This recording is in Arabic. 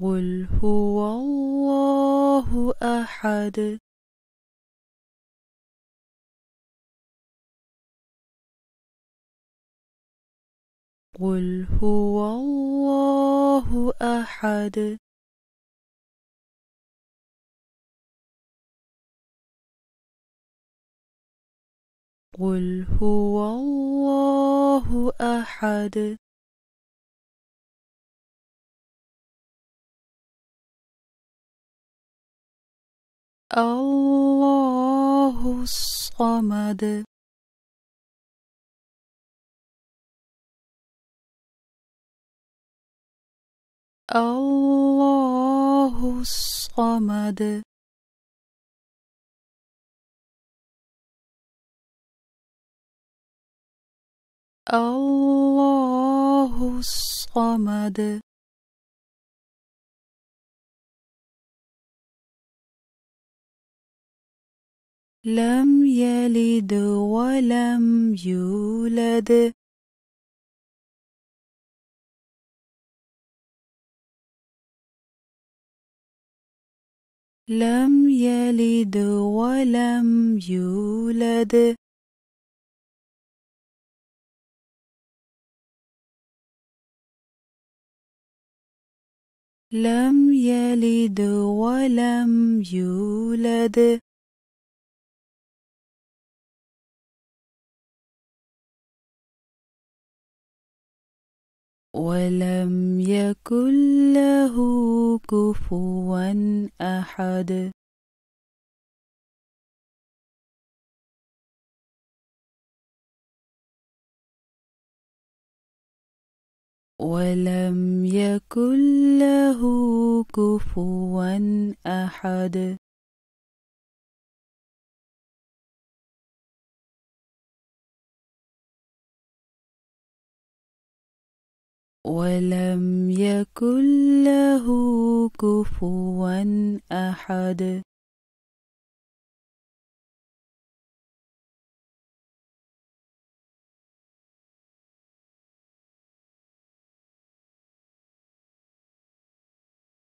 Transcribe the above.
قل هو الله أحد قل هو الله أحد قل هو الله أحد الله الصمد. الله الصمد. الله الصمد. لم يلد ولم يولد. لم يلد ولم يولد. لم يلد ولم يولد. ولم يكن له كفوا أحد. ولم يكن له كفوا أحد. ولم يكن له كفوا أحد.